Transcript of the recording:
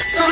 Some